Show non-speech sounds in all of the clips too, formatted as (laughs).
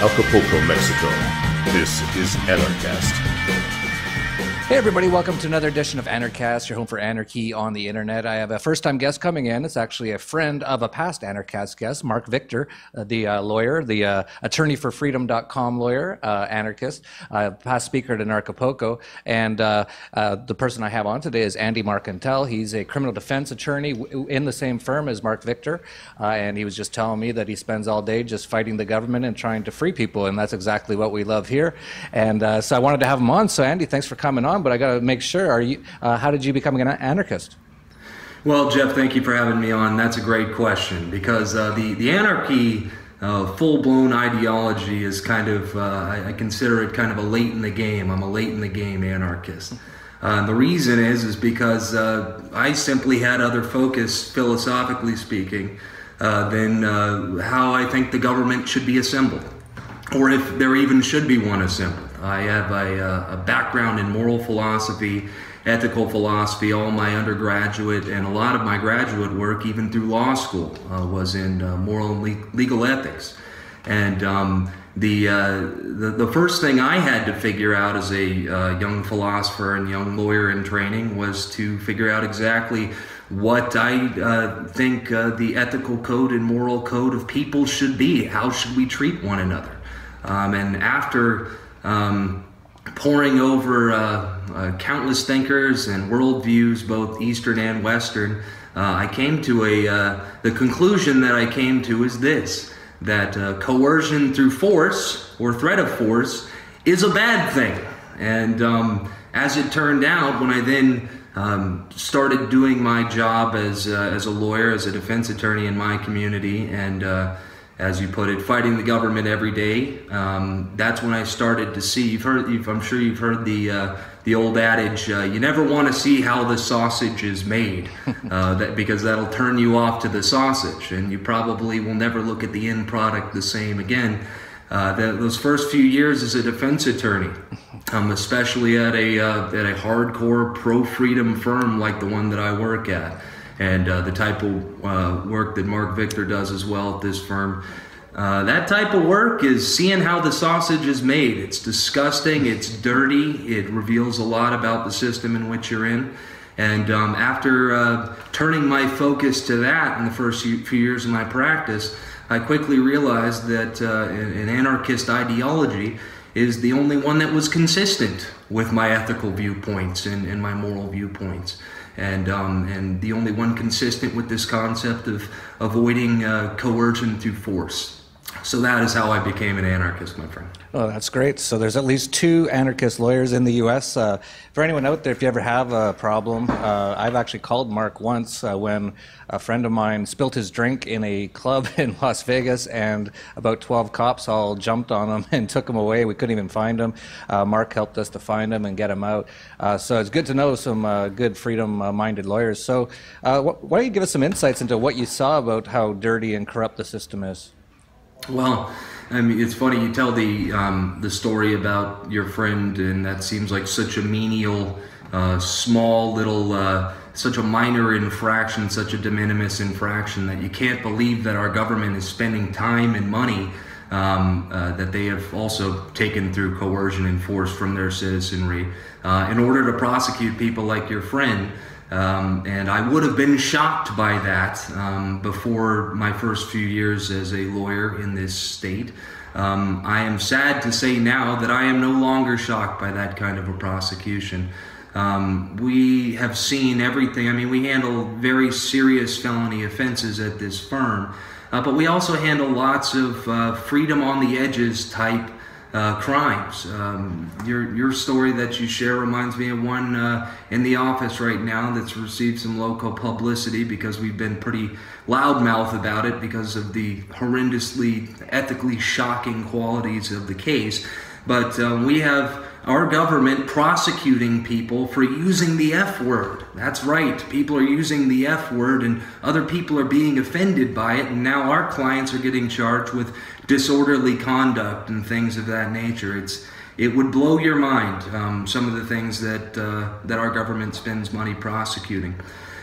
Acapulco, Mexico. This is Anarchast. Hey, everybody, welcome to another edition of Anarchast, your home for anarchy on the internet. I have a first time guest coming in. It's actually a friend of a past Anarchast guest, Marc Victor, uh, the uh, lawyer, the uh, attorney for freedom.com lawyer, uh, anarchist, uh, past speaker at Anarchapulco. And uh, the person I have on today is Andy Marcantel. He's a criminal defense attorney in the same firm as Marc Victor. and he was just telling me that he spends all day just fighting the government and trying to free people. And that's exactly what we love here. And so I wanted to have him on. So, Andy, thanks for coming on but I got to make sure. Are you? Uh, how did you become an anarchist? Well, Jeff, thank you for having me on. That's a great question because uh, the the anarchy. Uh, full blown ideology is kind of, uh, I, I, consider it kind of a late in the game. I'm a late in the game anarchist. Uh, the reason is, is because uh, I simply had other focus, philosophically speaking, than how I think the government should be assembled, or if there even should be one assembled. I have a, uh, a, background in moral philosophy, ethical philosophy. All my undergraduate and a lot of my graduate work, even through law school, uh, was in uh, moral and legal ethics. And um, the, uh, the, the first thing I had to figure out as a uh, young philosopher and young lawyer in training was to figure out exactly what I uh, think the ethical code and moral code of people should be. How should we treat one another? Um, and after um, poring over uh, uh, countless thinkers and worldviews, both Eastern and Western, uh, I came to a uh, the conclusion that I came to is this: that uh, coercion through force or threat of force is a bad thing. And um, as it turned out, when I then um, started doing my job as as a lawyer, as a defense attorney in my community, and as you put it, fighting the government every day. Um, that's when I started to see. You've heard. You've, I'm sure you've heard the uh, the old adage: uh, you never want to see how the sausage is made, (laughs) uh, that because that'll turn you off to the sausage, and you probably will never look at the end product the same again. Uh, the, those first few years as a defense attorney, um, especially at a uh, at a hardcore pro freedom firm like the one that I work at and uh, the type of uh, work that Marc Victor does as well at this firm. Uh, that type of work is seeing how the sausage is made. It's disgusting, it's dirty, it reveals a lot about the system in which you're in. And um, after uh, turning my focus to that in the first few years of my practice, I quickly realized that uh, an anarchist ideology is the only one that was consistent with my ethical viewpoints and, and my moral viewpoints and um, and the only one consistent with this concept of avoiding uh, coercion through force. So that is how I became an anarchist, my friend. Oh, that's great. So there's at least two anarchist lawyers in the U.S. Uh, for anyone out there, if you ever have a problem, uh, I've actually called Marc once uh, when a friend of mine spilt his drink in a club (laughs) in Las Vegas, and about 12 cops all jumped on him (laughs) and took him away. We couldn't even find him. Uh, Mark helped us to find him and get him out. Uh, so it's good to know some uh, good freedom-minded lawyers. So wh- why don't you give us some insights into what you saw about how dirty and corrupt the system is? Well, I mean, it's funny you tell the um, the story about your friend, and that seems like such a menial, uh, small little, uh, such a minor infraction, such a de minimis infraction that you can't believe that our government is spending time and money um, uh, that they have also taken through coercion and force from their citizenry uh, in order to prosecute people like your friend. Um, and I would have been shocked by that um, before my first few years as a lawyer in this state. Um, I am sad to say now that I am no longer shocked by that kind of a prosecution. Um, we have seen everything. I mean, we handle very serious felony offenses at this firm, uh, but we also handle lots of uh, freedom on the edges type uh, crimes. Um, your your story that you share reminds me of one uh, in the office right now that's received some local publicity because we've been pretty loudmouth about it because of the horrendously ethically shocking qualities of the case. But um, we have our government prosecuting people for using the F word. That's right, people are using the F word and other people are being offended by it, and now our clients are getting charged with disorderly conduct and things of that nature. It's it would blow your mind um, some of the things that uh, that our government spends money prosecuting,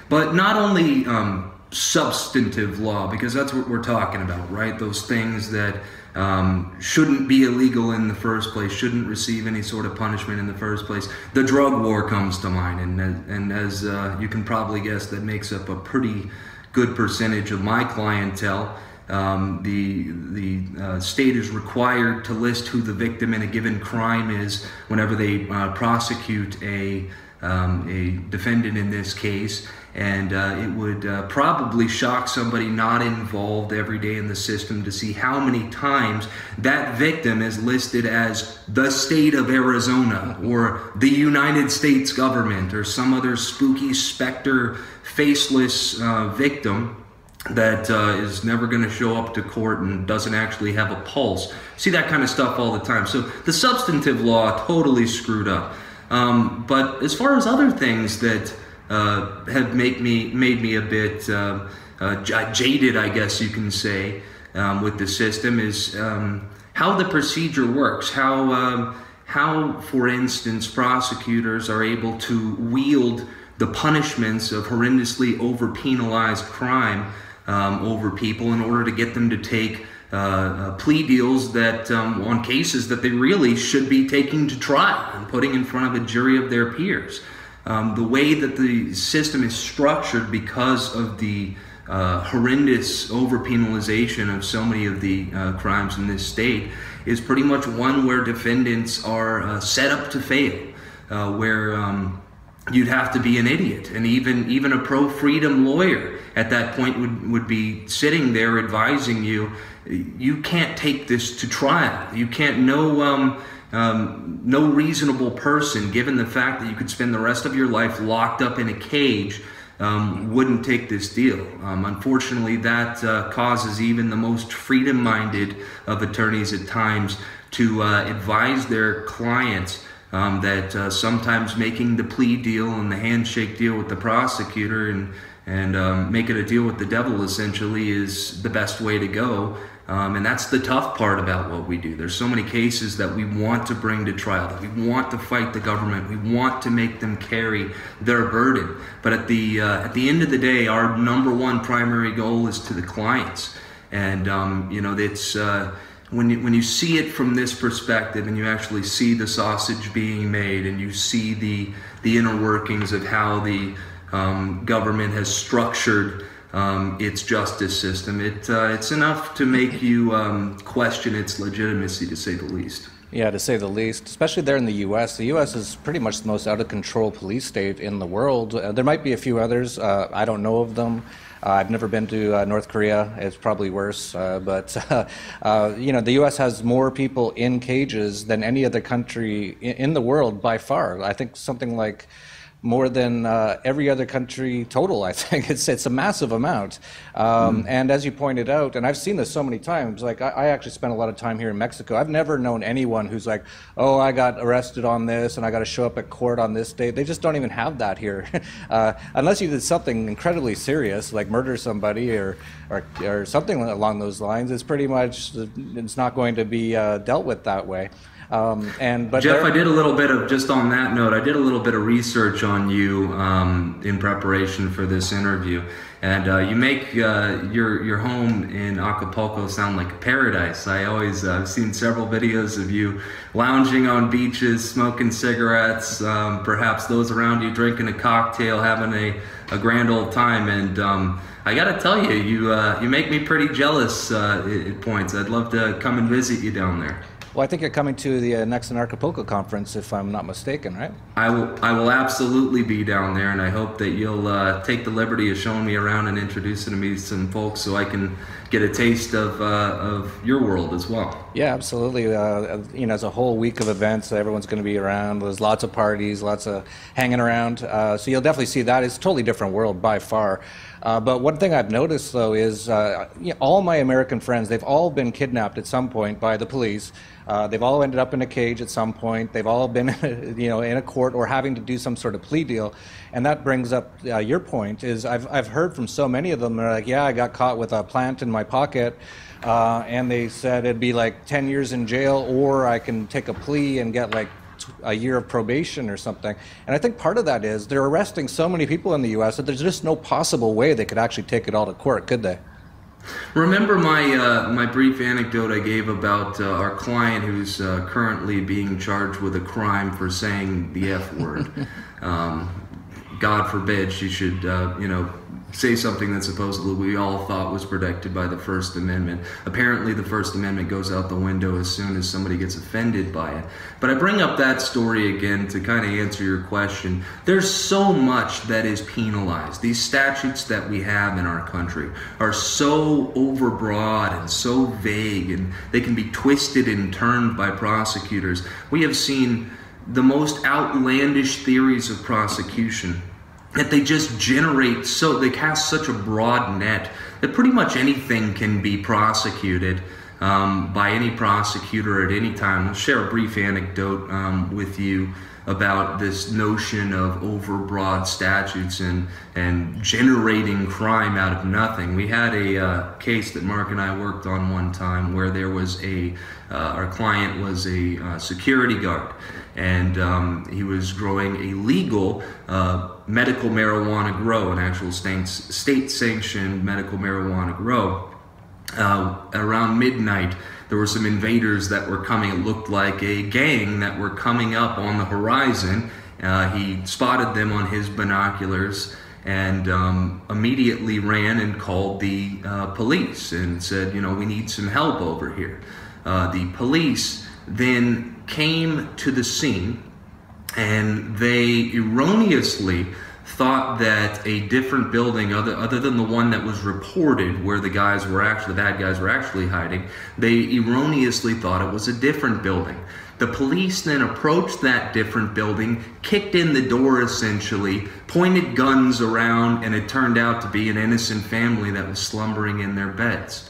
but not only um, substantive law because that's what we're talking about, right? Those things that um, shouldn't be illegal in the first place, shouldn't receive any sort of punishment in the first place. The drug war comes to mind, and and as uh, you can probably guess, that makes up a pretty good percentage of my clientele. Um, the the uh, state is required to list who the victim in a given crime is whenever they uh, prosecute a um, a defendant in this case, and uh, it would uh, probably shock somebody not involved every day in the system to see how many times that victim is listed as the state of Arizona or the United States government or some other spooky specter, faceless uh, victim that uh, is never going to show up to court and doesn't actually have a pulse. See that kind of stuff all the time. So the substantive law totally screwed up. Um, but as far as other things that uh, have make me made me a bit uh, uh, jaded, I guess you can say, um, with the system is um, how the procedure works. How um, how, for instance, prosecutors are able to wield the punishments of horrendously over penalized crime um, over people in order to get them to take uh, uh, plea deals that um, on cases that they really should be taking to trial and putting in front of a jury of their peers. Um, the way that the system is structured because of the uh, horrendous overpenalization of so many of the uh, crimes in this state is pretty much one where defendants are uh, set up to fail, uh, where um, you'd have to be an idiot, and even even a pro-freedom lawyer at that point would would be sitting there advising you, you can't take this to trial. You can't know. Um, um, no reasonable person, given the fact that you could spend the rest of your life locked up in a cage, um, wouldn't take this deal. Um, unfortunately, that uh, causes even the most freedom minded of attorneys at times to uh, advise their clients um, that uh, sometimes making the plea deal and the handshake deal with the prosecutor and and um, making a deal with the devil essentially is the best way to go. Um, and that's the tough part about what we do. There's so many cases that we want to bring to trial, that we want to fight the government, we want to make them carry their burden. But at the uh, at the end of the day, our number one primary goal is to the clients. And um, you know, it's uh, when you when you see it from this perspective, and you actually see the sausage being made, and you see the the inner workings of how the um, government has structured um, its justice system. It, uh, it's enough to make you um, question its legitimacy, to say the least. Yeah, to say the least, especially there in the U.S. The U.S. is pretty much the most out of control police state in the world. Uh, there might be a few others. Uh, I don't know of them. Uh, I've never been to uh, North Korea. It's probably worse. Uh, but, (laughs) uh, you know, the U.S. has more people in cages than any other country in, in the world by far. I think something like more than uh, every other country total. I (laughs) think it's it's a massive amount. Um, mm. And as you pointed out, and I've seen this so many times. Like I, I, actually spent a lot of time here in Mexico. I've never known anyone who's like, "Oh, I got arrested on this, and I got to show up at court on this date." They just don't even have that here, (laughs) uh, unless you did something incredibly serious, like murder somebody or or, or something along those lines. It's pretty much it's not going to be uh, dealt with that way. Um, and but Jeff, I did a little bit of just on that note. I did a little bit of research on you um, in preparation for this interview, and uh, you make uh, your your home in Acapulco sound like paradise. I always uh, I've seen several videos of you lounging on beaches, smoking cigarettes, um, perhaps those around you drinking a cocktail, having a, a grand old time, and um, I gotta tell you, you uh, you make me pretty jealous uh, at points. I'd love to come and visit you down there. Well, I think you're coming to the uh, next Acapulco conference, if I'm not mistaken, right? I will. I will absolutely be down there, and I hope that you'll uh, take the liberty of showing me around and introducing me to some folks, so I can get a taste of uh, of your world as well. Yeah, absolutely. Uh, you know, it's a whole week of events. Everyone's going to be around. There's lots of parties, lots of hanging around. Uh, so you'll definitely see that. It's a totally different world by far. Uh, but one thing I've noticed, though, is uh, you know, all my American friends, they've all been kidnapped at some point by the police. Uh, they've all ended up in a cage at some point. They've all been, (laughs) you know, in a court or having to do some sort of plea deal. And that brings up uh, your point. Is I've I've heard from so many of them. They're like, yeah, I got caught with a plant in my pocket, uh, and they said it'd be like 10 years in jail, or I can take a plea and get like a year of probation or something. And I think part of that is they're arresting so many people in the U.S. that there's just no possible way they could actually take it all to court, could they? Remember my uh, my brief anecdote I gave about uh, our client who's uh, currently being charged with a crime for saying the F word. (laughs) um, God forbid she should, uh, you know, say something that supposedly we all thought was protected by the First Amendment. Apparently, the First Amendment goes out the window as soon as somebody gets offended by it. But I bring up that story again to kind of answer your question. There's so much that is penalized. These statutes that we have in our country are so overbroad and so vague, and they can be twisted and turned by prosecutors. We have seen the most outlandish theories of prosecution that they just generate so they cast such a broad net that pretty much anything can be prosecuted um, by any prosecutor at any time. I'll share a brief anecdote um, with you about this notion of overbroad statutes and and generating crime out of nothing. We had a uh, case that Marc and I worked on one time where there was a uh, our client was a uh, security guard and um, he was growing a legal uh, medical marijuana grow, an actual state sanctioned medical marijuana grow. Uh, around midnight, there were some invaders that were coming. It looked like a gang that were coming up on the horizon. Uh, he spotted them on his binoculars and um, immediately ran and called the uh, police and said, you know, we need some help over here. Uh, the police then came to the scene and they erroneously thought that a different building other, other than the one that was reported where the guys were actually the bad guys were actually hiding they erroneously thought it was a different building. The police then approached that different building kicked in the door essentially pointed guns around and it turned out to be an innocent family that was slumbering in their beds.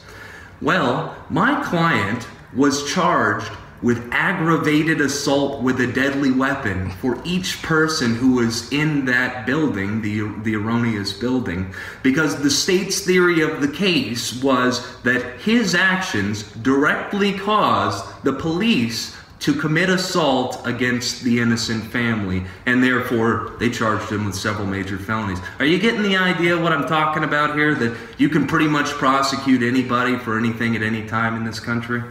Well my client was charged with aggravated assault with a deadly weapon for each person who was in that building, the, the erroneous building, because the state's theory of the case was that his actions directly caused the police to commit assault against the innocent family, and therefore they charged him with several major felonies. Are you getting the idea what I'm talking about here? That you can pretty much prosecute anybody for anything at any time in this country?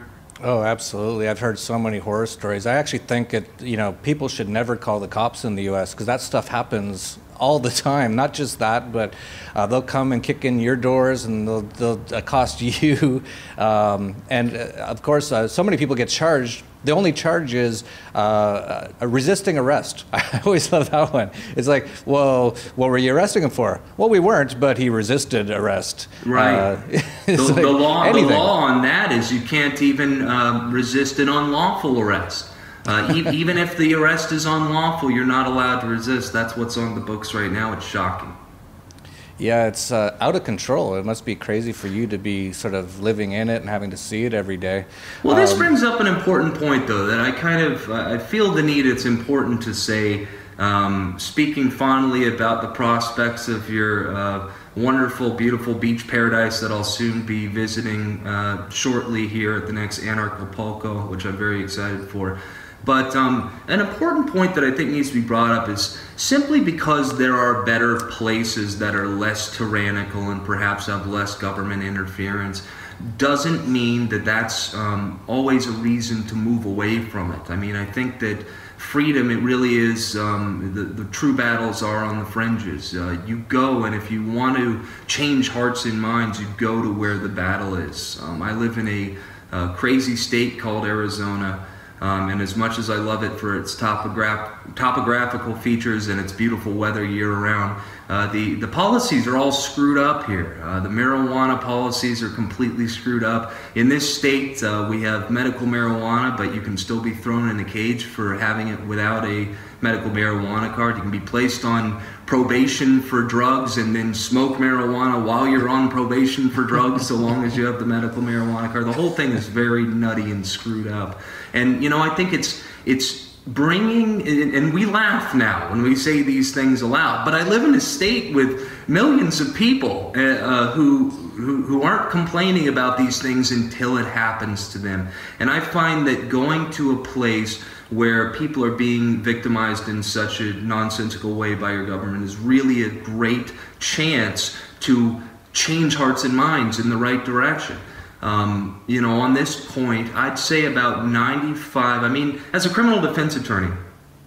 Oh, absolutely. I've heard so many horror stories. I actually think it, you know, people should never call the cops in the U.S. because that stuff happens all the (laughs) time. Not just that, but uh, they'll come and kick in your doors and they'll, they'll accost (laughs) you. Um, and uh, of course, uh, so many people get charged the only charge is uh, resisting arrest. (laughs) I always love that one. It's like, well, what were you arresting him for? Well, we weren't, but he resisted arrest. Right. Uh, (laughs) the, like the, law, the law on that is you can't even uh, resist an unlawful arrest. Uh, e- (laughs) even if the arrest is unlawful, you're not allowed to resist. That's what's on the books right now. It's shocking. Yeah, it's uh, out of control. It must be crazy for you to be sort of living in it and having to see it every day. Well, this um, brings up an important point, though, that I kind of I feel the need. It's important to say, um, speaking fondly about the prospects of your uh, wonderful, beautiful beach paradise that I'll soon be visiting uh, shortly here at the next Anarchapulco, which I'm very excited for. But um, an important point that I think needs to be brought up is simply because there are better places that are less tyrannical and perhaps have less government interference doesn't mean that that's um, always a reason to move away from it. I mean, I think that freedom, it really is, um, the, the true battles are on the fringes. Uh, you go, and if you want to change hearts and minds, you go to where the battle is. Um, I live in a, a crazy state called Arizona. Um, and as much as I love it for its topograph- topographical features and its beautiful weather year round, uh, the, the policies are all screwed up here. Uh, the marijuana policies are completely screwed up. In this state, uh, we have medical marijuana, but you can still be thrown in a cage for having it without a medical marijuana card. You can be placed on probation for drugs and then smoke marijuana while you're on probation for drugs so long as you have the medical marijuana card. The whole thing is very nutty and screwed up. And you know, I think it's it's bringing and we laugh now when we say these things aloud but i live in a state with millions of people uh, uh, who, who who aren't complaining about these things until it happens to them and i find that going to a place where people are being victimized in such a nonsensical way by your government is really a great chance to change hearts and minds in the right direction. Um, you know, on this point, I'd say about 95. I mean, as a criminal defense attorney,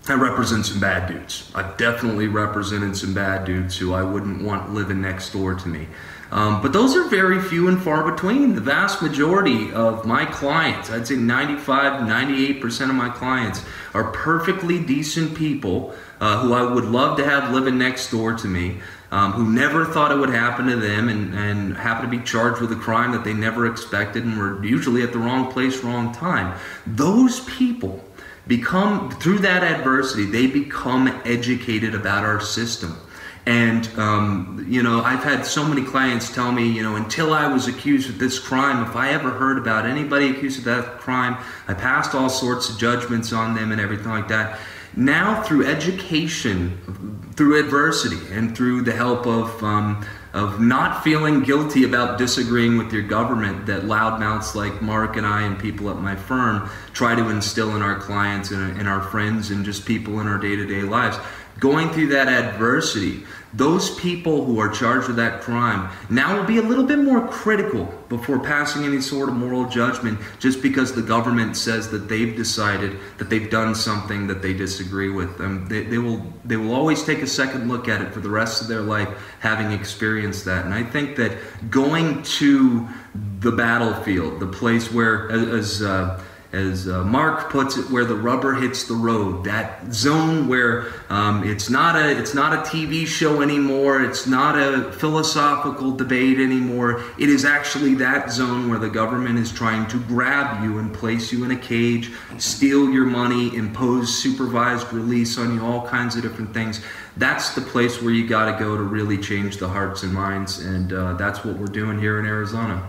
I represent some bad dudes. I've definitely represented some bad dudes who I wouldn't want living next door to me. Um, but those are very few and far between. The vast majority of my clients, I'd say 95, 98% of my clients, are perfectly decent people uh, who I would love to have living next door to me. Um, who never thought it would happen to them and, and happen to be charged with a crime that they never expected and were usually at the wrong place, wrong time. Those people become, through that adversity, they become educated about our system. And, um, you know, I've had so many clients tell me, you know, until I was accused of this crime, if I ever heard about anybody accused of that crime, I passed all sorts of judgments on them and everything like that. Now, through education, through adversity, and through the help of, um, of not feeling guilty about disagreeing with your government, that loudmouths like Marc and I and people at my firm try to instill in our clients and, and our friends and just people in our day to day lives. Going through that adversity, those people who are charged with that crime now will be a little bit more critical before passing any sort of moral judgment just because the government says that they've decided that they've done something that they disagree with. Um, they, they, will, they will always take a second look at it for the rest of their life having experienced that. And I think that going to the battlefield, the place where, as, uh, as uh, Marc puts it, where the rubber hits the road. That zone where um, it's not a it's not a TV show anymore. It's not a philosophical debate anymore. It is actually that zone where the government is trying to grab you and place you in a cage, steal your money, impose supervised release on you, all kinds of different things. That's the place where you got to go to really change the hearts and minds, and uh, that's what we're doing here in Arizona.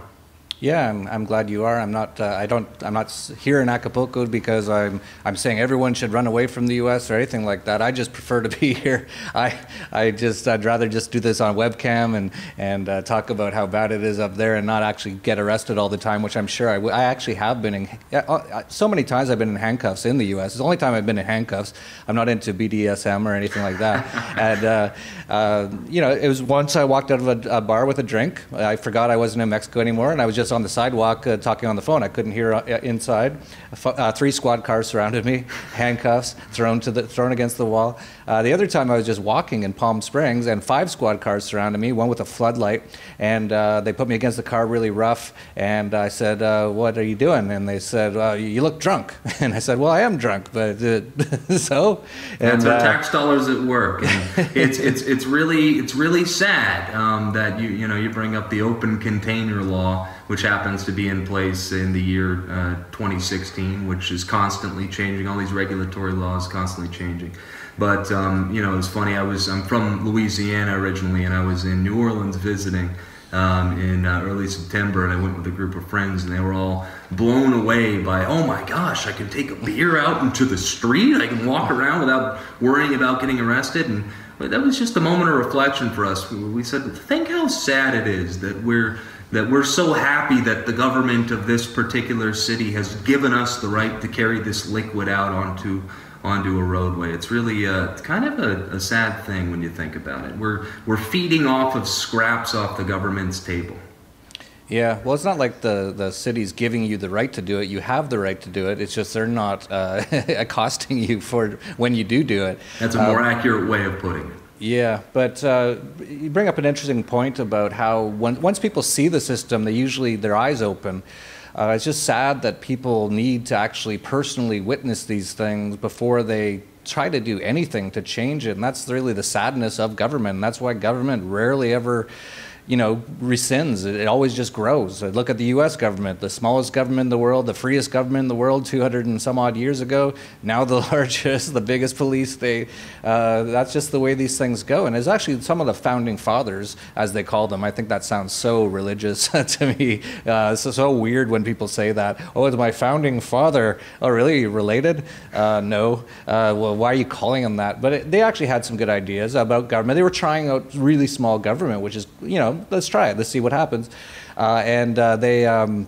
Yeah, I'm, I'm glad you are. I'm not. Uh, I don't. I'm not here in Acapulco because I'm. I'm saying everyone should run away from the U.S. or anything like that. I just prefer to be (laughs) here. I. I just. I'd rather just do this on webcam and and uh, talk about how bad it is up there and not actually get arrested all the time, which I'm sure I. W- I actually have been in. Uh, so many times I've been in handcuffs in the U.S. It's the only time I've been in handcuffs. I'm not into BDSM or anything like that. (laughs) and uh, uh, you know, it was once I walked out of a, a bar with a drink. I forgot I wasn't in Mexico anymore, and I was just on the sidewalk uh, talking on the phone. I couldn't hear uh, inside. Uh, three squad cars surrounded me, (laughs) handcuffs thrown to the thrown against the wall. Uh, the other time I was just walking in Palm Springs, and five squad cars surrounded me, one with a floodlight, and uh, they put me against the car really rough. And I said, uh, "What are you doing?" And they said, well, "You look drunk." (laughs) And I said, "Well, I am drunk, but (laughs) so." And, That's our tax dollars at work. (laughs) it's it's it's really it's really sad um, that you you know you bring up the open container law which happens to be in place in the year uh, 2016, which is constantly changing. All these regulatory laws constantly changing. But um, you know, it's funny. I was I'm from Louisiana originally, and I was in New Orleans visiting um, in uh, early September, and I went with a group of friends, and they were all blown away by, oh my gosh, I can take a beer out into the street. I can walk around without worrying about getting arrested, and that was just a moment of reflection for us. We said, think how sad it is that we're that we're so happy that the government of this particular city has given us the right to carry this liquid out onto onto a roadway. It's really uh, kind of a, a sad thing when you think about it. We're we're feeding off of scraps off the government's table. Yeah, well, it's not like the, the city's giving you the right to do it. You have the right to do it. It's just they're not uh, (laughs) accosting you for when you do do it. That's a more um, accurate way of putting it. Yeah, but uh, you bring up an interesting point about how when, once people see the system, they usually their eyes open. Uh, it's just sad that people need to actually personally witness these things before they try to do anything to change it. And that's really the sadness of government. And that's why government rarely ever you know, rescinds. It, always just grows. Look at the U.S. government, the smallest government in the world, the freest government in the world, 200 and some odd years ago. Now the (laughs) largest, the biggest police state. Uh, that's just the way these things go. And it's actually some of the founding fathers, as they call them. I think that sounds so religious (laughs) to me. Uh, so so weird when people say that. Oh, it's my founding father. Oh, really? Related? Uh, no. Uh, well, why are you calling them that? But it, they actually had some good ideas about government. They were trying out really small government, which is you know let's try it. Let's see what happens. Uh, and uh, they. Um,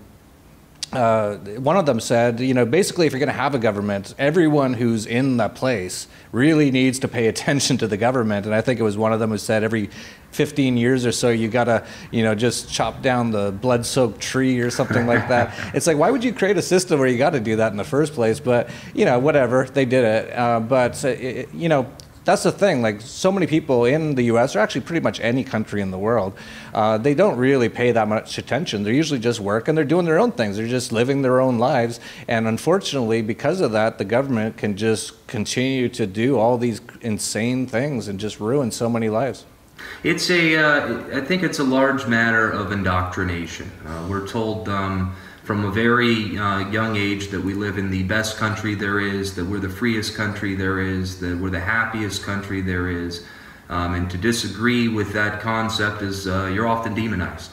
uh, one of them said, you know, basically, if you're going to have a government, everyone who's in that place really needs to pay (laughs) attention to the government. And I think it was one of them who said every 15 years or so, you got to, you know, just chop down the blood-soaked tree or something like that. (laughs) it's like, why would you create a system where you got to do that in the first place? But you know, whatever, they did it. Uh, but uh, it, you know, that's the thing. Like so many people in the U.S. or actually pretty much any country in the world, uh, they don't really pay that much attention. They're usually just working. They're doing their own things. They're just living their own lives. And unfortunately, because of that, the government can just continue to do all these insane things and just ruin so many lives. It's a. Uh, I think it's a large matter of indoctrination. Uh, we're told. Um, from a very uh, young age that we live in the best country there is, that we're the freest country there is, that we're the happiest country there is. Um, and to disagree with that concept is uh, you're often demonized.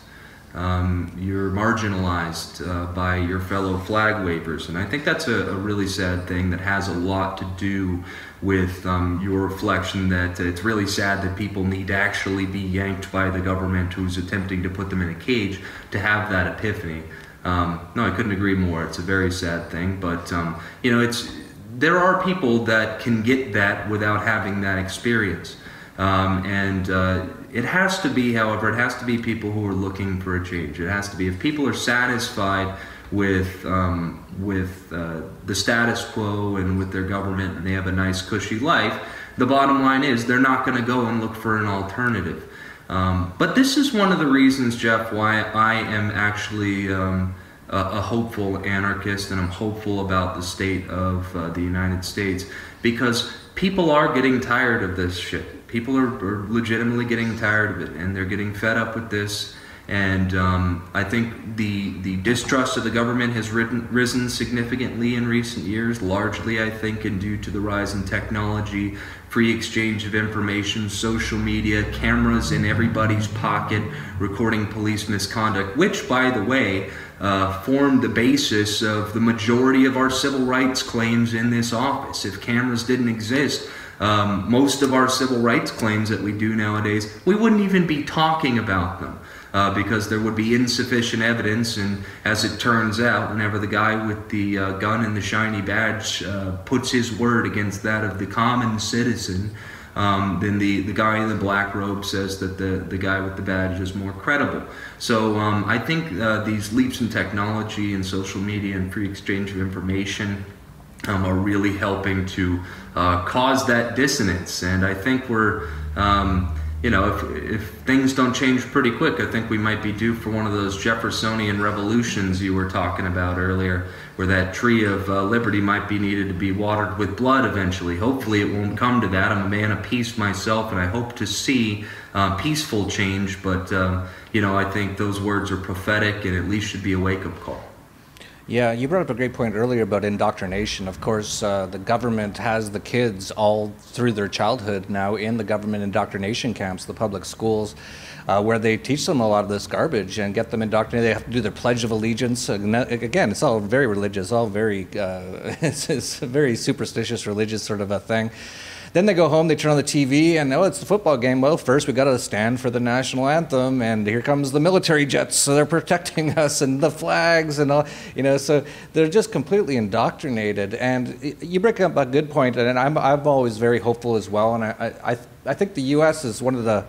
Um, you're marginalized uh, by your fellow flag wavers. And I think that's a, a, really sad thing that has a lot to do with um, your reflection that it's really sad that people need to actually be yanked by the government who's attempting to put them in a cage to have that epiphany. Um, no, I couldn't agree more. It's a very sad thing, but um, you know, it's there are people that can get that without having that experience, um, and uh, it has to be, however, it has to be people who are looking for a change. It has to be if people are satisfied with um, with uh, the status quo and with their government, and they have a nice, cushy life. The bottom line is they're not going to go and look for an alternative. Um, but this is one of the reasons, Jeff, why I am actually um, a, a, hopeful anarchist and I'm hopeful about the state of uh, the United States because people are getting tired of this shit. People are, are legitimately getting tired of it and they're getting fed up with this. And um, I think the the distrust of the government has risen, risen significantly in recent years, largely, I think, and due to the rise in technology, free exchange of information, social media, cameras in everybody's pocket recording police misconduct, which, by the way, uh, formed the basis of the majority of our civil rights claims in this office. If cameras didn't exist, um, most of our civil rights claims that we do nowadays, we wouldn't even be talking about them uh, because there would be insufficient evidence. And as it turns out, whenever the guy with the uh, gun and the shiny badge uh, puts his word against that of the common citizen, um, then the, the guy in the black robe says that the, the guy with the badge is more credible. So um, I think uh, these leaps in technology and social media and free exchange of information um, are really helping to uh, cause that dissonance. And I think we're um, you know, if, if things don't change pretty quick, I think we might be due for one of those Jeffersonian revolutions you were talking about earlier, where that tree of uh, liberty might be needed to be watered with blood eventually. Hopefully, it won't come to that. I'm a man of peace myself, and I hope to see uh, peaceful change, but, um, you know, I think those words are prophetic and at least should be a wake up call. Yeah, you brought up a great point earlier about indoctrination. Of course, uh, the government has the kids all through their childhood now in the government indoctrination camps, the public schools, uh, where they teach them a lot of this garbage and get them indoctrinated. They have to do their Pledge of Allegiance. Again, it's all very religious, all very, uh, (laughs) it's, it's a very superstitious religious sort of a thing. Then they go home, they turn on the TV, and oh, it's the football game. Well, first we got to stand for the national anthem, and here comes the military jets, so they're protecting (laughs) us, and the flags, and all, you know. So they're just completely indoctrinated. And you bring up a good point, and I'm I'm always very hopeful as well. And I I I think the U.S. is one of the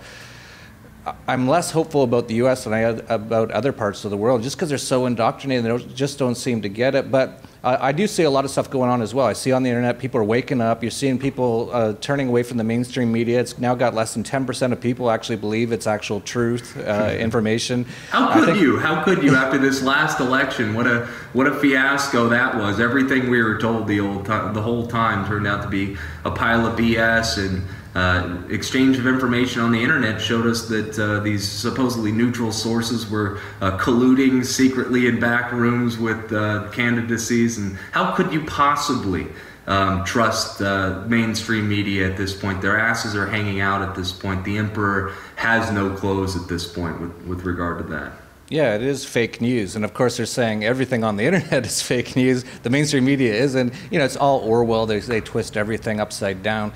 I'm less hopeful about the U.S. than I about other parts of the world, just because they're so indoctrinated, they just don't seem to get it. But uh, I do see a lot of stuff going on as well. I see on the internet people are waking up. You're seeing people uh, turning away from the mainstream media. It's now got less than 10% of people actually believe it's actual truth uh, (laughs) information. How could think, you? How could you after this last election? What a what a fiasco that was. Everything we were told the old the whole time turned out to be a pile of BS and uh, exchange of information on the internet showed us that uh, these supposedly neutral sources were uh, colluding secretly in back rooms with uh, candidacies. And how could you possibly um, trust uh, mainstream media at this point? Their asses are hanging out at this point. The emperor has no clothes at this point with, with regard to that. Yeah, it is fake news, and of course they're saying everything on the (laughs) internet is fake news. The mainstream media isn't. You know, it's all Orwell. They, they twist everything upside down.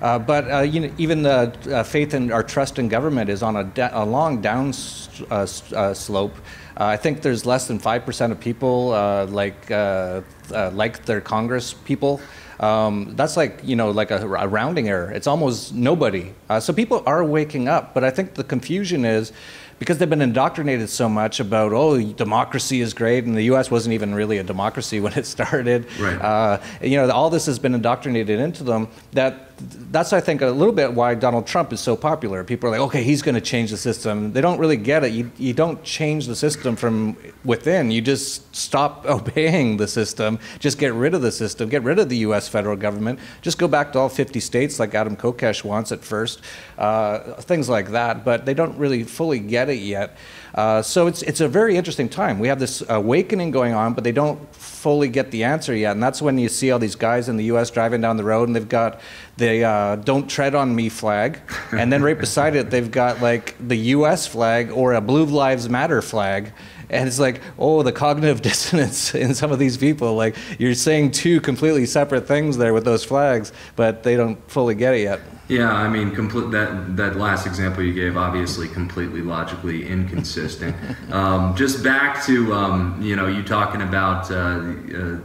Uh, but uh, you know, even the uh, faith and our trust in government is on a, a long down uh, uh, slope. Uh, I think there's less than five percent of people like like their Congress people. Um, that's like you know like a, a, rounding error. It's almost nobody. so people are waking up, but I think the confusion is because they've been indoctrinated so much about oh democracy is great and the U.S. wasn't even really a democracy (laughs) when it started. Right. Uh, you know all this has been indoctrinated into them that that's I think a little bit why Donald Trump is so popular. People are like, okay, he's going to change the system. They don't really get it. You, you don't change the system from within. You just stop (laughs) obeying the system. Just get rid of the system. Get rid of the U.S. federal government. Just go back to all 50 states like Adam Kokesh wants at first. Uh, things like that. But they don't really fully get it yet. Uh, so it's it's a very interesting time. We have this awakening going on, but they don't fully get the answer yet. And that's when you see all these guys in the U.S. driving down the road, and they've got the uh, "Don't Tread on Me" flag, and then right beside it, they've got like the U.S. flag or a Blue Lives Matter flag. And it's like, oh, the cognitive (laughs) dissonance in some of these people. Like, you're saying two completely separate things there with those flags, but they don't fully get it yet. Yeah, I mean, complete that that last example you gave, obviously, completely logically inconsistent. (laughs) um, just back to um, you know you talking about uh, uh,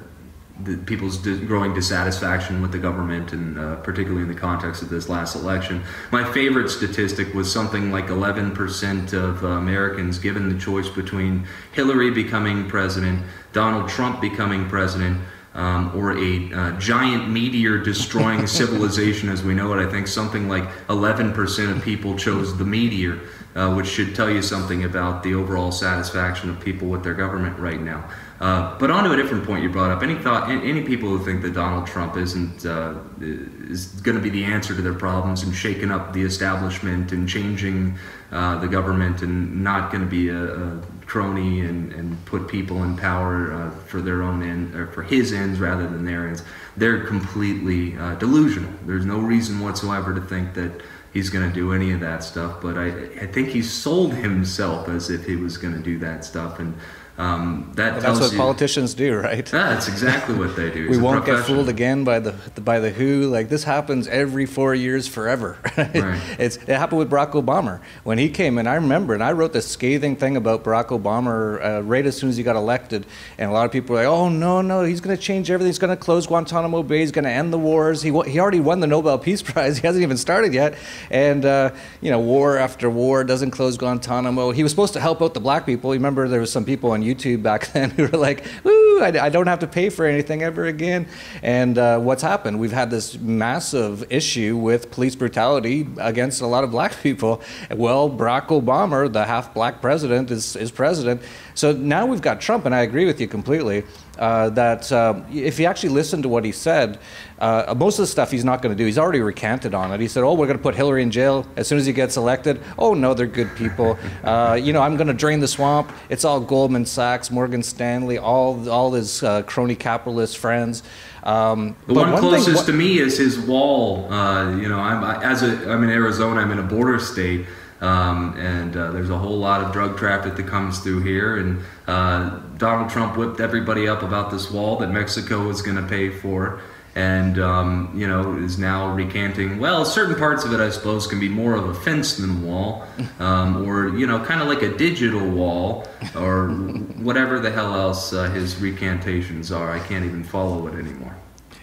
the people's growing dissatisfaction with the government, and uh, particularly in the context of this last election. My favorite statistic was something like 11% of Americans, given the choice between Hillary becoming president, Donald Trump becoming president um, or a uh, giant meteor destroying (laughs) civilization as we know it. I think something like 11% of people chose the meteor, uh, which should tell you something about the overall satisfaction of people with their government right now. Uh, but on to a different point you brought up. Any thought? Any people who think that Donald Trump isn't uh, is going to be the answer to their problems and shaking up the establishment and changing uh, the government and not going to be a, a crony and, and put people in power uh, for their own end or for his ends rather than their ends. They're completely uh, delusional. There's no reason whatsoever to think that he's going to do any of that stuff. But I, I think he sold himself as if he was going to do that stuff and. Um, that well, that's what you, politicians do, right? Yeah, that's exactly what they do. (laughs) we won't get fooled again by the by the Who. Like this happens every four years forever. (laughs) Right. it's it happened with Barack Obama when he came in. I remember, and I wrote this scathing thing about Barack Obama uh, right as soon as he got elected, and a lot of people were like, "Oh no, no, he's going to change everything. He's going to close Guantanamo Bay. He's going to end the wars. He he already won the Nobel Peace (laughs) Prize. He hasn't even started yet, and uh, you know, war after war doesn't close Guantanamo. He was supposed to help out the black people. You remember there was some people on YouTube back (laughs) then who were like, "Woo, I, I don't have to pay for anything ever again." And uh, what's happened? We've had this massive issue with police brutality against a lot of black (laughs) people. Well, Barack Obama, the half-black president, is is president. So now we've got Trump, and I agree with you completely uh, that uh, if you actually listen to what he said, uh, most of the stuff he's not going to do. He's already recanted on it. He said, "Oh, we're going to put Hillary in jail as soon as he gets elected." Oh no, they're good people. Uh, you know, I'm going to drain the swamp. It's all Goldman Sachs, Morgan Stanley, all all his uh, crony capitalist friends. Um, the one, one closest thing, what, to me is his wall. Uh, you know, I'm I, as a I'm in Arizona. I'm in a border state. Um, and uh, there's a whole lot of drug traffic that comes through here. And uh, Donald Trump whipped everybody up about this wall that Mexico was going to pay for. And, um, you know, is now recanting, well, certain parts of it, I suppose, can be more of a fence than a wall, (laughs) um, or, you know, kind of like a digital wall, or whatever the hell else uh, his recantations are. I can't even follow it anymore.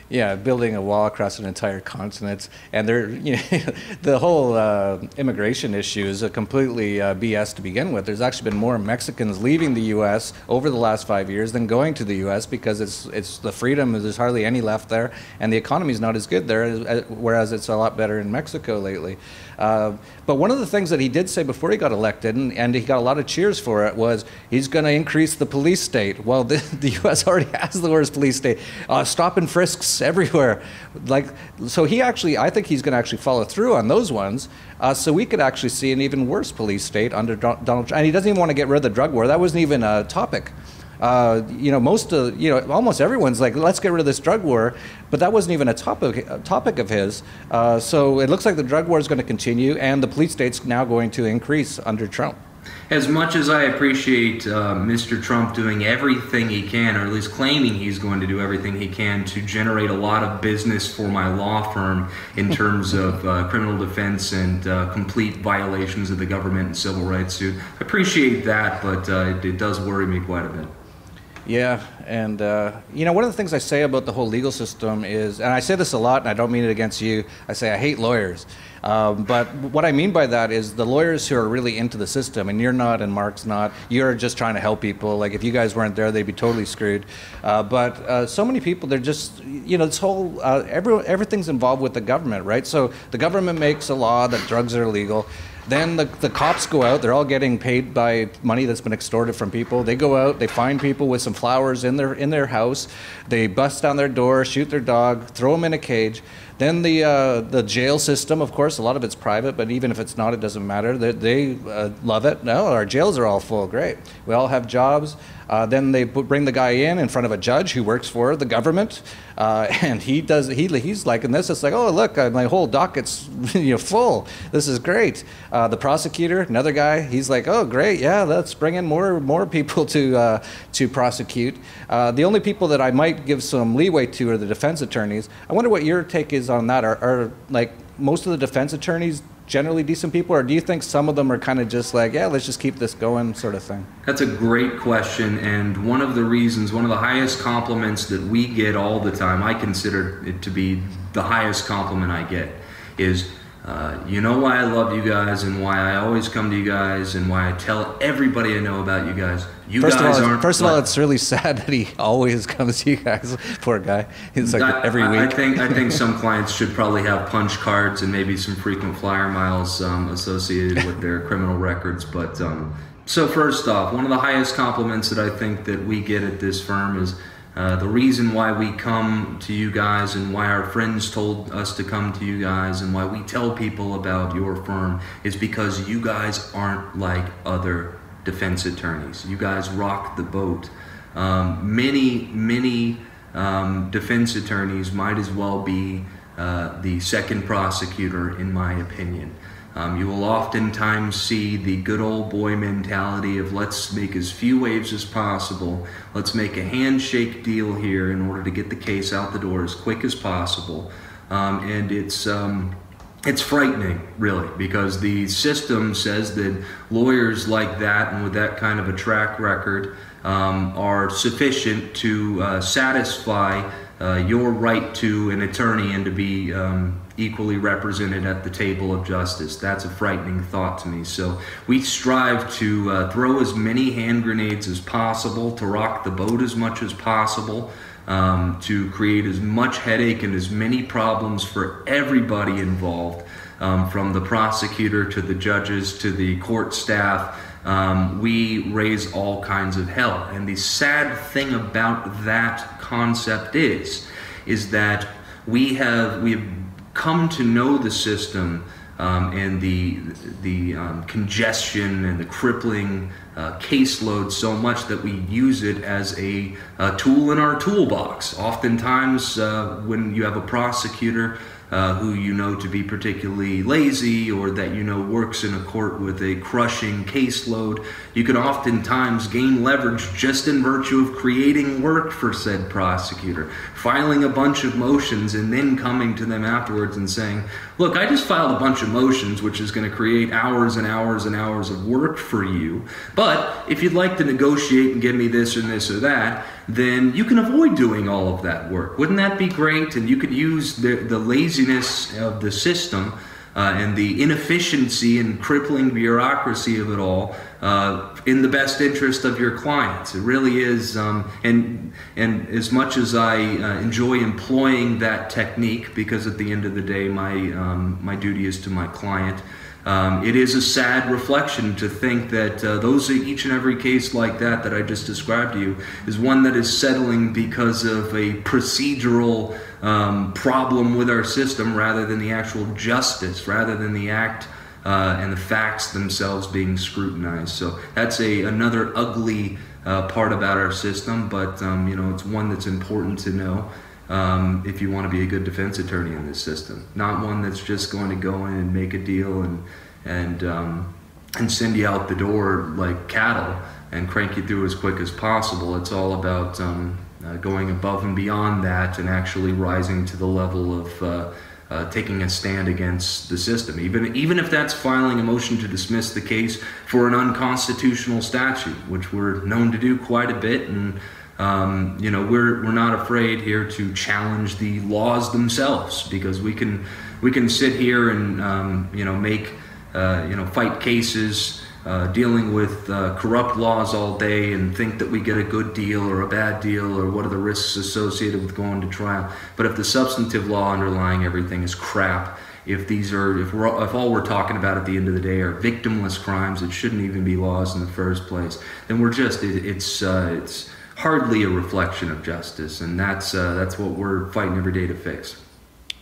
Yeah, building a wall across an entire continent, and there, (laughs) you know, the whole uh, immigration issue is a completely uh, BS to begin with. There's actually been more Mexicans leaving the U.S. over the last five years than going to the U.S. because it's it's the freedom. There's hardly any left there, and the economy is not as good there, uh, whereas it's a lot better in Mexico lately. Uh, but one of the things that he did say before he got elected, and, and he got a lot of cheers for it, was he's going to increase the police state. Well, (laughs) the, the U.S. already has the worst police state. Uh, stop and frisks everywhere. Like, so he actually, I think he's going to actually follow through on those ones. Uh, so we could actually see an even worse police state under Donald Trump. And he doesn't even want to get rid of the drug war. That wasn't even a topic. Uh, you know, most of, you know, almost everyone's like, let's get rid of this drug war, but that wasn't even a topic, a topic of his. Uh, so it looks like the drug war is going to continue, and the police state's now going to increase under Trump. As much as I appreciate uh, Mr. Trump doing everything he can, or at least claiming he's going to do everything he can to generate a lot of business for my law firm in terms (laughs) of uh, criminal defense and uh, complete violations of the government and civil rights suit, I appreciate that, but uh, it, it does worry me quite a bit. Yeah, and uh, you know, one of the things I say about the whole legal system is, and I say this a lot, and I don't mean it against you. I say I hate lawyers, um, but what I mean by that is the lawyers who are really into the system, and you're not, and Marc's not. You're just trying to help people. Like if you guys weren't there, they'd be totally screwed. Uh, but uh, so many people, they're just, you know, this whole uh, every, everything's involved with the government, right? So the government makes a law that drugs are illegal. Then the, the cops go out. They're all getting paid by money that's been extorted from people. They go out. They find people with some flowers in their in their house. They bust down their door, shoot their dog, throw them in a cage. Then the uh, the jail system, of course, a lot of it's private, but even if it's not, it doesn't matter. They, they uh, love it. No, our jails are all full. Great. We all have jobs. Uh, then they bring the guy in in front of a judge who works for the government, uh, (laughs) and he does. He he's liking this. It's like, oh look, uh, my whole docket's (laughs) you know full. This is great. Uh, the prosecutor, another guy, he's like, oh great, yeah, let's bring in more more people to uh, to prosecute. Uh, the only people that I might give some leeway to are the defense attorneys. I wonder what your take is on that. Are, are like most of the defense attorneys generally decent people, or do you think some of them are kind of just like, yeah, let's just keep this going, sort of thing? That's a great question, and one of the reasons, one of the highest compliments that we get all the time, I consider it to be the highest compliment I get, is uh, you know why I love you guys and why I always come to you guys and why I tell everybody I know about you guys. You first guys of all, aren't. First of all, it's really (laughs) sad that he always comes to you guys. (laughs) Poor guy. Like I, every I, week. I think I think some (laughs) clients should probably have punch cards and maybe some frequent flyer miles um, associated with their criminal records. But um, so first off, one of the highest compliments that I think that we get at this firm is uh, the reason why we come to you guys and why our friends told us to come to you guys and why we tell people about your firm is because you guys aren't like other defense attorneys. You guys rock the boat. Um, many, many um, defense attorneys might as well be uh, the second prosecutor, in my opinion. Um, you will oftentimes see the good old boy mentality of let's make as few waves as possible. Let's make a handshake deal here in order to get the case out the door as quick as possible. Um, and it's um, it's frightening, really, because the system says that lawyers like that and with that kind of a track record um, are sufficient to uh, satisfy uh, your right to an attorney and to be um, equally represented at the table of justice. That's a frightening thought to me. So we strive to uh, throw as many hand grenades as possible, to rock the boat as much as possible. Um, to create as much headache and as many problems for everybody involved, um, from the prosecutor to the judges to the court staff. Um, we raise all kinds of hell. And the sad thing about that concept is, is that we have we have come to know the system um, and the the um, congestion and the crippling uh, caseload so much that we use it as a, a tool in our toolbox. Oftentimes, uh, when you have a prosecutor uh, who you know to be particularly lazy or that you know works in a court with a crushing caseload, you can oftentimes gain leverage just in virtue of creating work for said prosecutor, filing a bunch of motions and then coming to them afterwards and saying, Look, I just filed a bunch of motions, which is going to create hours and hours and hours of work for you. But if you'd like to negotiate and give me this and this or that, then you can avoid doing all of that work. Wouldn't that be great? And you could use the, the laziness of the system uh, and the inefficiency and crippling bureaucracy of it all uh, in the best interest of your clients. It really is, um, and and as much as I uh, enjoy employing that technique, because at the end of the day, my um, my duty is to my client. Um, it is a sad reflection to think that uh, those each and every case like that that I just described to you is one that is settling because of a procedural um, problem with our system rather than the actual justice, rather than the act uh, and the facts themselves being scrutinized. So that's a another ugly uh, part about our system, but um, you know it's one that's important to know um, if you want to be a good defense attorney in this system. Not one that's just going to go in and make a deal and and um, and send you out the door like cattle and crank you through as quick as possible. It's all about um, uh, going above and beyond that and actually rising to the level of uh, uh, taking a stand against the system, even even if that's filing a motion to dismiss the case for an unconstitutional statute, which we're known to do quite a bit, and um, you know we're we're not afraid here to challenge the laws themselves because we can we can sit here and um, you know make uh, you know fight cases uh, dealing with uh, corrupt laws all day and think that we get a good deal or a bad deal or what are the risks associated with going to trial. But if the substantive law underlying everything is crap, if these are if we're if all we're talking about at the end of the day are victimless crimes that shouldn't even be laws in the first place, then we're just it, it's uh, it's hardly a reflection of justice, and that's uh, that's what we're fighting every day to fix.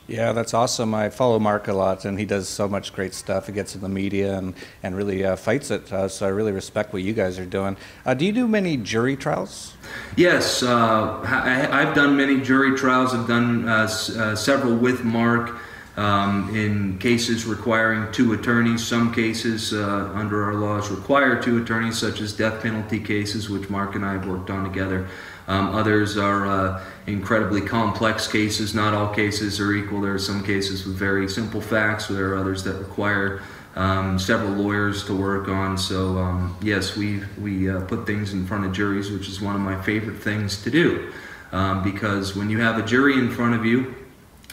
Yeah, that's awesome. I follow Marc a lot, and he does so much great stuff. He gets in the media and, and really uh, fights it. Uh, so I really respect what you guys are doing. Uh, do you do many jury trials? Yes, uh, I, have done many jury trials. I've done uh, uh, several with Marc um, in cases requiring two attorneys. Some cases under our laws require two attorneys, such as death penalty cases, which Marc and I have worked on together. Um, others are uh, incredibly complex cases. Not all cases are equal. There are some cases with very simple facts. There are others that require um, several lawyers to work on. So um, yes, we we uh, put things in front of juries, which is one of my favorite things to do, um, because when you have a jury in front of you,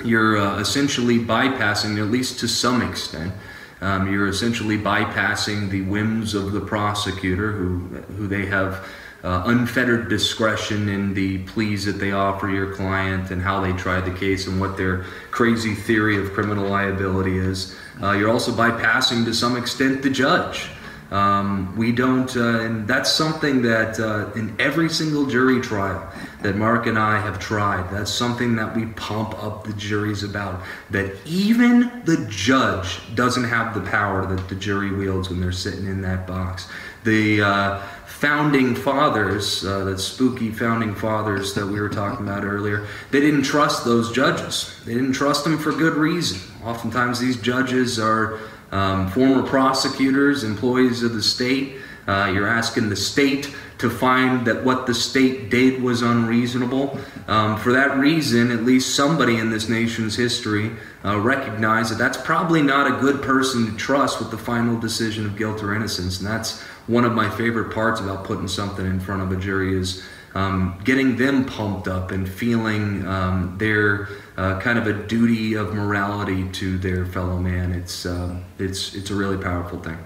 you're uh, essentially bypassing, at least to some extent. Um, you're essentially bypassing the whims of the prosecutor, who who they have uh, unfettered discretion in the pleas that they offer your client and how they try the case and what their crazy theory of criminal liability is. Uh, you're also bypassing to some extent the judge. Um, we don't, uh, and that's something that uh, in every single jury trial that Marc and I have tried, that's something that we pump up the juries about. That even the judge doesn't have the power that the jury wields when they're sitting in that box. The uh, founding fathers, uh, the spooky founding fathers that we were talking about earlier, they didn't trust those judges. They didn't trust them for good reason. Oftentimes, these judges are um, former prosecutors, employees of the state. Uh, you're asking the state to find that what the state did was unreasonable. Um, for that reason, at least somebody in this nation's history uh, recognized that that's probably not a good person to trust with the final decision of guilt or innocence. And that's one of my favorite parts about putting something in front of a jury is um, getting them pumped up and feeling um, their uh, kind of a duty of morality to their fellow man. It's uh, it's it's a really powerful thing.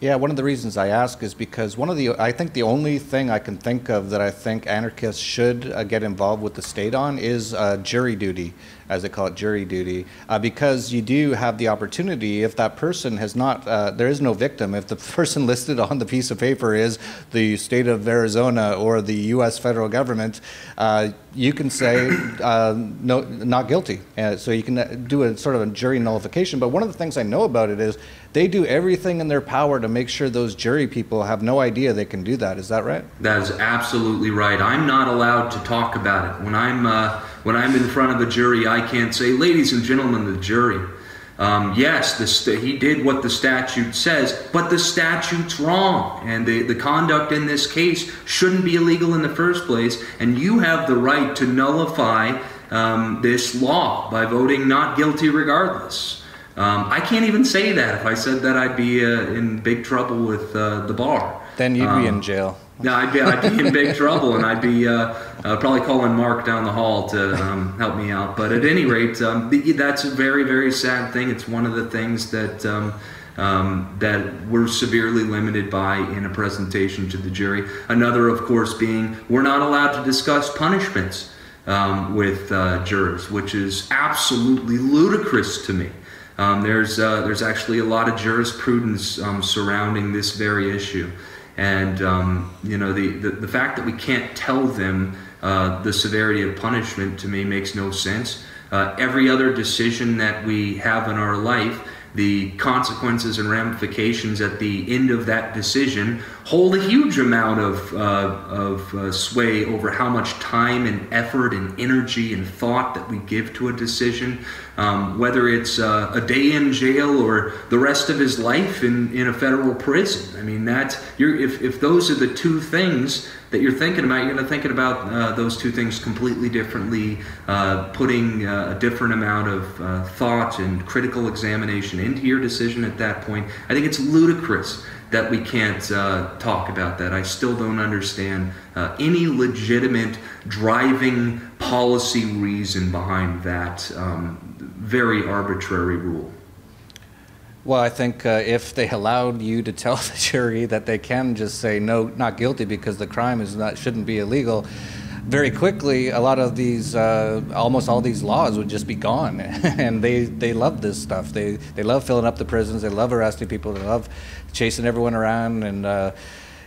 Yeah, one of the reasons I ask is because one of the, I think the only thing I can think of that I think anarchists should uh, get involved with the state on is uh, jury duty, as they call it, jury duty, uh, because you do have the opportunity if that person has not, uh, there is no victim. If the person listed on the piece of paper is the state of Arizona or the U.S. federal government, uh, you can say uh, no, not guilty. so you can do a sort of a jury nullification. But one of the things I know about it is they do everything in their power to make sure those jury people have no idea they can do that. Is that right? That is absolutely right. I'm not allowed to talk about it. When I'm uh, when I'm in front of a jury, I can't say, "Ladies and gentlemen, the jury." Um, yes, st- he did what the statute says, but the statute's wrong, and the, the conduct in this case shouldn't be illegal in the first place. And you have the right to nullify um, this law by voting not guilty, regardless. Um, I can't even say that. If I said that, I'd be uh, in big trouble with uh, the bar. Then you'd be in um, jail. Yeah, I'd be, I'd be in big trouble, and I'd be uh, uh, probably calling Marc down the hall to um, help me out. But at any rate, um, that's a very, very sad thing. It's one of the things that um, um, that we're severely limited by in a presentation to the jury. Another, of course, being we're not allowed to discuss punishments um, with uh, jurors, which is absolutely ludicrous to me. Um, there's uh, there's actually a lot of jurisprudence surrounding this very issue, and um, you know the, the, the fact that we can't tell them uh, the severity of punishment to me makes no sense. Uh, every other decision that we have in our life the consequences and ramifications at the end of that decision hold a huge amount of, uh, of uh, sway over how much time and effort and energy and thought that we give to a decision, um, whether it's uh, a day in jail or the rest of his life in, in a federal prison. I mean, that's, if, if those are the two things that you're thinking about, you're going to thinking about uh, those two things completely differently, uh, putting uh, a different amount of uh, thought and critical examination into your decision at that point. I think it's ludicrous that we can't uh, talk about that. I still don't understand uh, any legitimate driving policy reason behind that um, very arbitrary rule. Well, I think uh, if they allowed you to tell (laughs) the jury that they can just say no, not guilty because the crime is not shouldn't be illegal, very quickly a lot of these, uh, almost all these laws would just be gone. (laughs) and they they love this stuff. They they love filling up the prisons. They love arresting people. They love chasing everyone around and. Uh,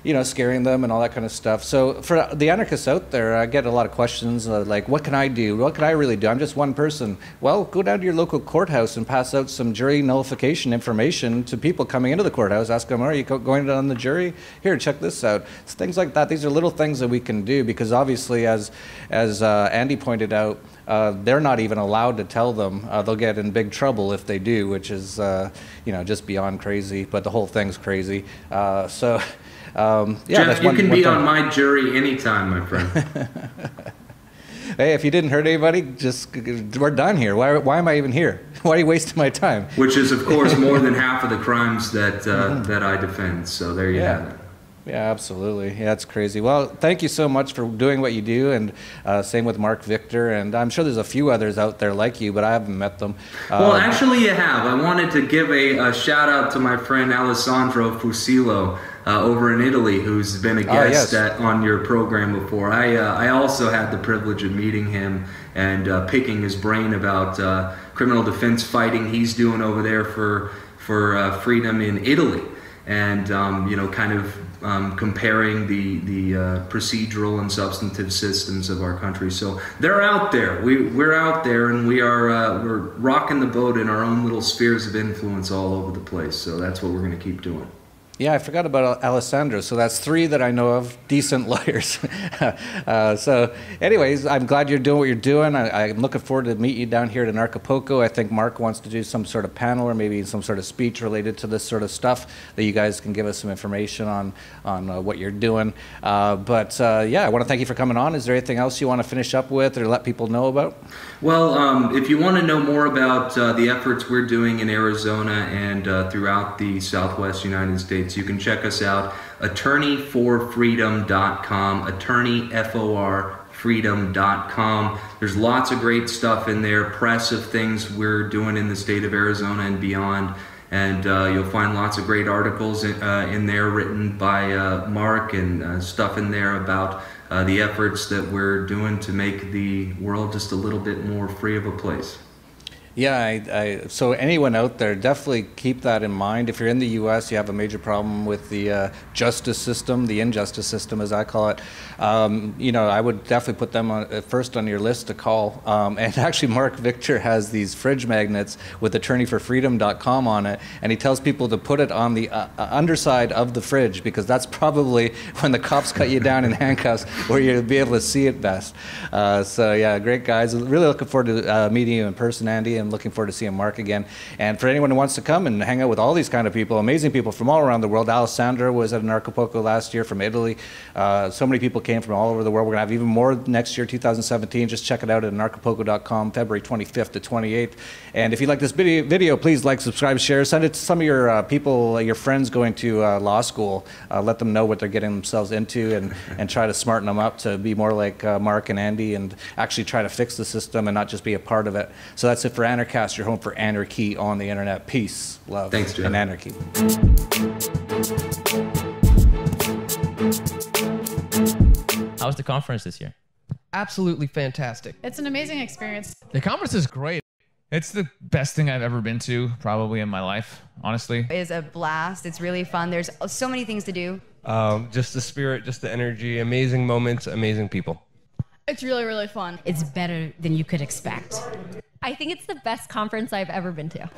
you know, scaring them and all that kind of stuff. So for the anarchists out there, I get a lot of questions uh, like, "What can I do? What can I really do? I'm just one person." Well, go down to your local courthouse and pass out some jury nullification information to people coming into the courthouse. Ask them, "Are you going on the jury? Here, check this out." It's things like that. These are little things that we can do because obviously, as as uh, Andy pointed out. Uh, they're not even allowed to tell them. Uh, they'll get in big trouble if they do, which is, uh, you know, just beyond crazy. But the whole thing's crazy. Uh, so, (laughs) um, yeah, Jeff, you one, can one be thing. on my jury anytime, my friend. (laughs) hey, if you didn't hurt anybody, just we're done here. Why, why am I even here? (laughs) Why are you wasting my time? Which is, of course, more than half of the crimes that uh, mm-hmm. that I defend. So there you yeah. have it. Yeah, absolutely. Yeah, that's crazy. Well, thank you so much for doing what you do, and uh, same with Marc Victor. And I'm sure there's a few others out there like you, but I haven't met them. well, uh, actually, you have. I wanted to give a, a, shout out to my friend Alessandro Fusillo. Uh, over in Italy, who's been a ah, guest yes. at, on your program before. I uh, I also had the privilege of meeting him and uh, picking his brain about uh, criminal defense fighting he's doing over there for for freedom in Italy, and um, you know, kind of um, comparing the the uh, procedural and substantive systems of our country. So they're out there. We we're out there, and we are uh, we're rocking the boat in our own little spheres of influence all over the place. So that's what we're going to keep doing. Yeah, I forgot about Alessandro. So that's three that I know of, decent (laughs) lawyers. (laughs) uh, so, anyways, I'm glad you're doing what you're doing. I, am looking forward to meet you down here at Anarchapulco. I think Marc wants to do some sort of panel or maybe some sort of speech related to this sort of stuff that you guys can give us some information on on uh, what you're doing. Uh, but uh, yeah, I want to thank you for coming on. Is there anything else you want to finish up with or let people know about? Well, um, if you want to know more about uh, the efforts we're doing in Arizona and uh, throughout the Southwest United States you can check us out, attorneyforfreedom.com, attorney, F-O-R, freedom.com. There's lots of great stuff in there, press of things we're doing in the state of Arizona and beyond. And uh, you'll find lots of great articles in, uh, in there written by uh, Marc and uh, stuff in there about uh, the efforts that we're doing to make the world just a little bit more free of a place. Yeah, I, I, so anyone out there, definitely keep that in mind. If you're in the U.S., you have a major problem with the uh, justice system, the injustice system, as I call it. Um, you know, I would definitely put them on, uh, first on your list to call. Um, and (laughs) actually, Marc Victor has these fridge magnets with attorneyforfreedom.com on it, and he tells people to put it on the uh, uh, underside of the fridge because that's probably (laughs) when the cops cut you down in (laughs) handcuffs where you'll be able to see it best. Uh, so yeah, great guys. Really looking forward to uh, meeting you in person, Andy looking forward to seeing Marc again. And for anyone who wants to come and hang out with all these kind of people, amazing people from all around the world. Alessandro was at an Anarchapulco last year from Italy. Uh, so many people came from all over the world. We're going to have even more next year, 2017. Just check it out at anarchapulco.com, February 25th to 28th. And if you like this video, video please like, subscribe, share. Send it to some of your uh, people, your friends going to uh, law school. Uh, let them know what they're getting themselves into and, (laughs) and try to smarten them up to be more like uh, Marc and Andy and actually try to fix the system and not just be a part of it. So that's it for Anarchast, your home for anarchy on the internet. Peace, love, Thanks, and anarchy. How was the conference this year? Absolutely fantastic. It's an amazing experience. The conference is great. It's the best thing I've ever been to, probably in my life, honestly. It's a blast. It's really fun. There's so many things to do. Um, just the spirit, just the energy, amazing moments, amazing people. It's really, really fun. It's better than you could expect. I think it's the best conference I've ever been to.